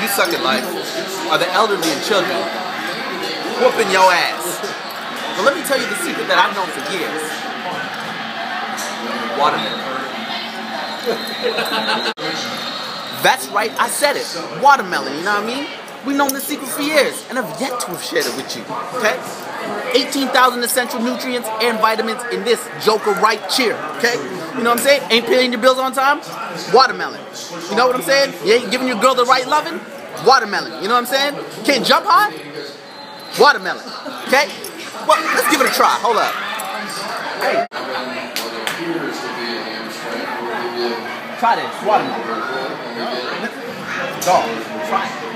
You suck at life. Are the elderly and children whooping your ass? But let me tell you the secret that I've known for years. Watermelon. That's right, I said it. Watermelon, you know what I mean? We've known this secret for years and have yet to have shared it with you. Okay? 18,000 essential nutrients and vitamins in this Joker right cheer. Okay? You know what I'm saying? Ain't paying your bills on time? Watermelon. You know what I'm saying? You ain't giving your girl the right loving? Watermelon. You know what I'm saying? Can't jump high? Watermelon. Okay? Well, let's give it a try. Hold up. Hey. Try this. Watermelon. Dog. Try it.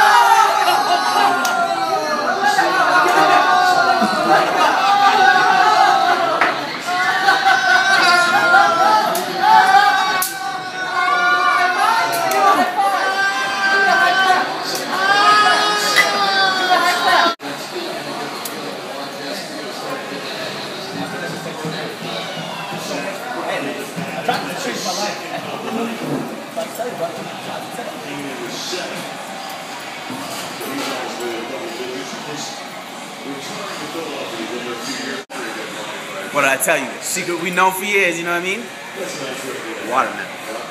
What did I tell you? Secret we know for years, you know what I mean? Watermelon.